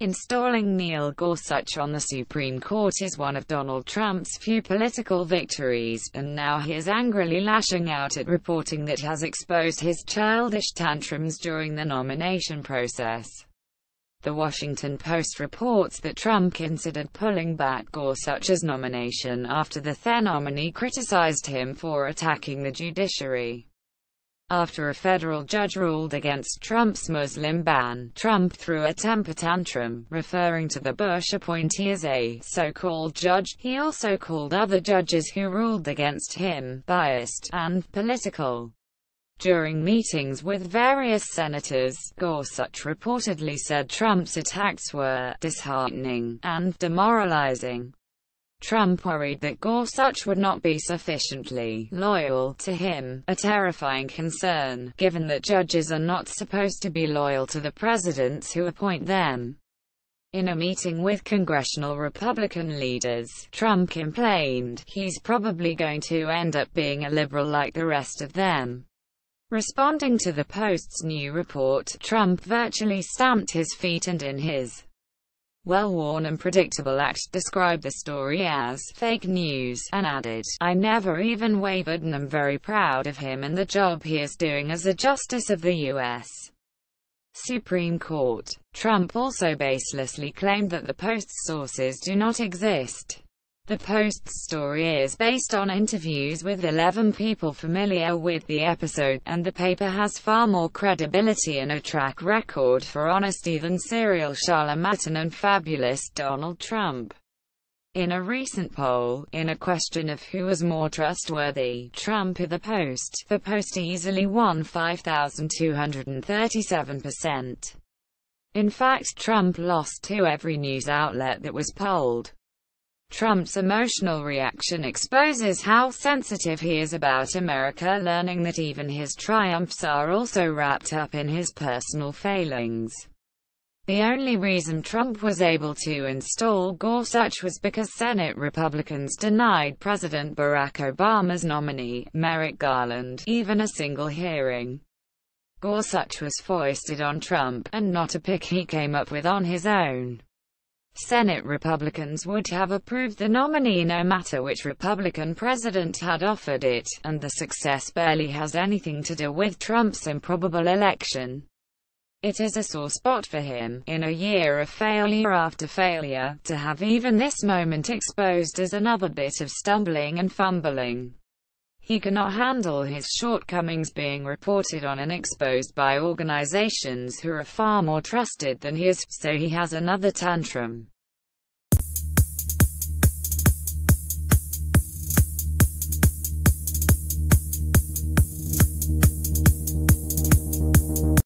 Installing Neil Gorsuch on the Supreme Court is one of Donald Trump's few political victories, and now he is angrily lashing out at reporting that has exposed his childish tantrums during the nomination process. The Washington Post reports that Trump considered pulling back Gorsuch's nomination after the then nominee criticized him for attacking the judiciary. After a federal judge ruled against Trump's Muslim ban, Trump threw a temper tantrum, referring to the Bush appointee as a so-called judge. He also called other judges who ruled against him biased and political. During meetings with various senators, Gorsuch reportedly said Trump's attacks were disheartening and demoralizing. Trump worried that Gorsuch would not be sufficiently loyal to him, a terrifying concern, given that judges are not supposed to be loyal to the presidents who appoint them. In a meeting with congressional Republican leaders, Trump complained, he's probably going to end up being a liberal like the rest of them. Responding to the Post's new report, Trump virtually stamped his feet and in his well-worn and predictable act described the story as fake news, and added, I never even wavered and am very proud of him and the job he is doing as a Justice of the U.S. Supreme Court. Trump also baselessly claimed that the Post's sources do not exist. The Post's story is based on interviews with 11 people familiar with the episode, and the paper has far more credibility and a track record for honesty than serial charlatan and fabulous Donald Trump. In a recent poll, in a question of who was more trustworthy, Trump or the Post, the Post easily won 5,237%. In fact Trump lost to every news outlet that was polled. Trump's emotional reaction exposes how sensitive he is about America learning that even his triumphs are also wrapped up in his personal failings. The only reason Trump was able to install Gorsuch was because Senate Republicans denied President Barack Obama's nominee, Merrick Garland, even a single hearing. Gorsuch was foisted on Trump, and not a pick he came up with on his own. Senate Republicans would have approved the nominee no matter which Republican president had offered it, and the success barely has anything to do with Trump's improbable election. It is a sore spot for him, in a year of failure after failure, to have even this moment exposed as another bit of stumbling and fumbling. He cannot handle his shortcomings being reported on and exposed by organizations who are far more trusted than he is, so he has another tantrum.